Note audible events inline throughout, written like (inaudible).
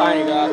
爱一个。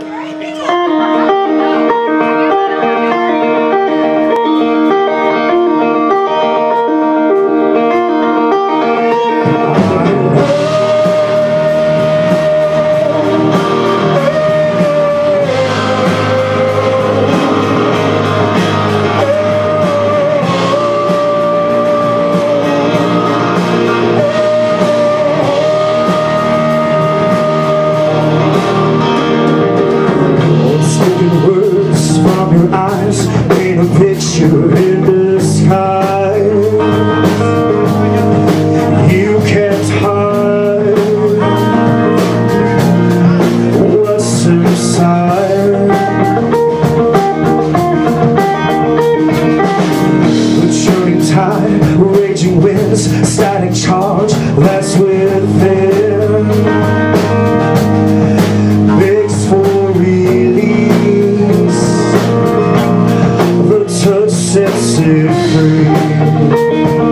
Sets it free.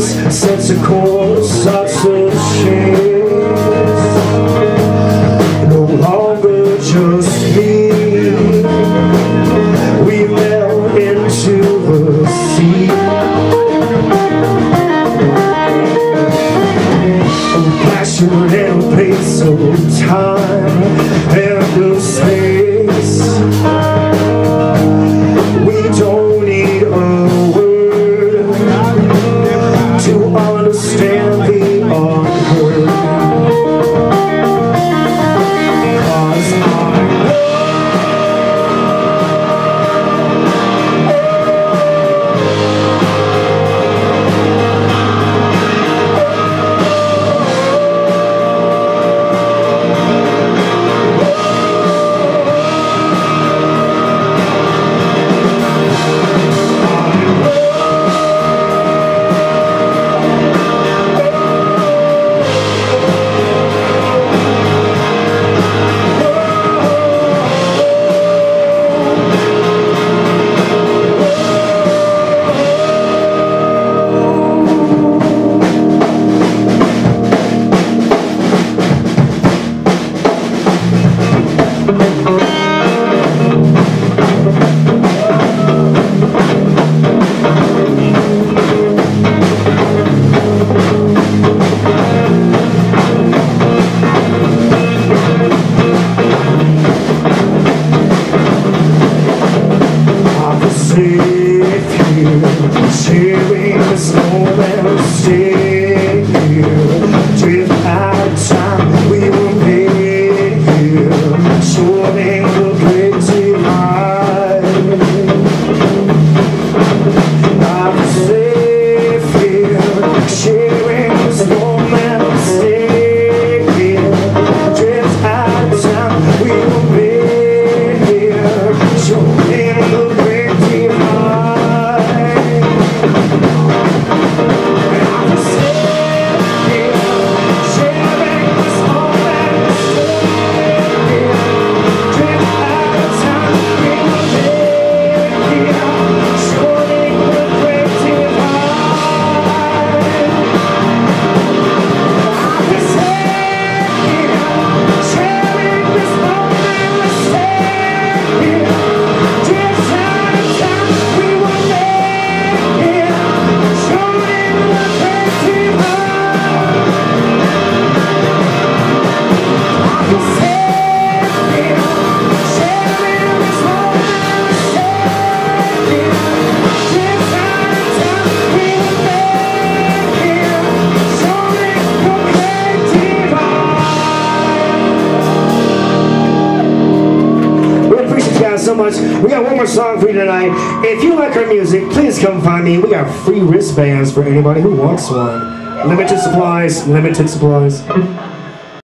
Embrace sets a course of chase. No longer just me. We melt into the sea. Passion and pace of time Obviously, so much. We got one more song for you tonight. If you like our music, please come find me. We got free wristbands for anybody who wants one. Limited supplies, limited supplies. (laughs)